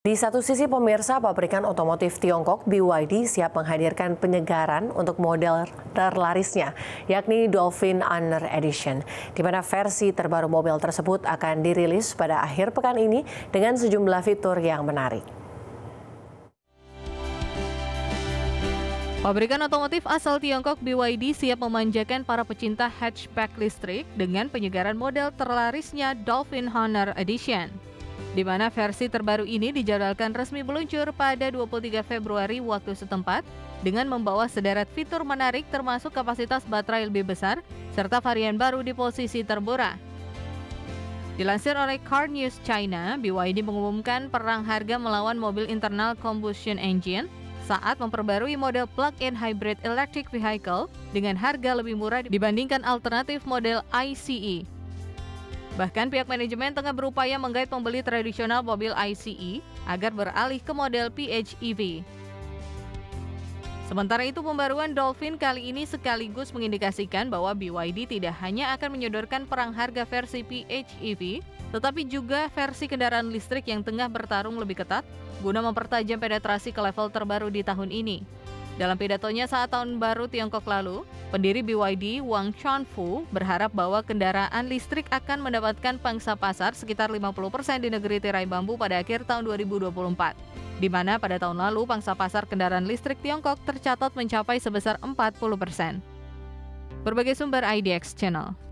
Di satu sisi pemirsa pabrikan otomotif Tiongkok BYD siap menghadirkan penyegaran untuk model terlarisnya, yakni Dolphin Honor Edition, di mana versi terbaru mobil tersebut akan dirilis pada akhir pekan ini dengan sejumlah fitur yang menarik. Pabrikan otomotif asal Tiongkok BYD siap memanjakan para pecinta hatchback listrik dengan penyegaran model terlarisnya Dolphin Honor Edition di mana versi terbaru ini dijadwalkan resmi meluncur pada 23 Februari waktu setempat dengan membawa sederet fitur menarik termasuk kapasitas baterai lebih besar serta varian baru di posisi termurah. Dilansir oleh Car News China, BYD mengumumkan perang harga melawan mobil internal combustion engine saat memperbarui model plug-in hybrid electric vehicle dengan harga lebih murah dibandingkan alternatif model ICE. Bahkan pihak manajemen tengah berupaya menggait pembeli tradisional mobil ICE agar beralih ke model PHEV. Sementara itu pembaruan Dolphin kali ini sekaligus mengindikasikan bahwa BYD tidak hanya akan menyodorkan perang harga versi PHEV, tetapi juga versi kendaraan listrik yang tengah bertarung lebih ketat guna mempertajam penetrasi ke level terbaru di tahun ini. Dalam pidatonya saat tahun baru Tiongkok lalu, pendiri BYD Wang Chuanfu berharap bahwa kendaraan listrik akan mendapatkan pangsa pasar sekitar 50% di negeri tirai bambu pada akhir tahun 2024 di mana pada tahun lalu pangsa pasar kendaraan listrik Tiongkok tercatat mencapai sebesar 40 persen. Berbagai sumber IDX Channel.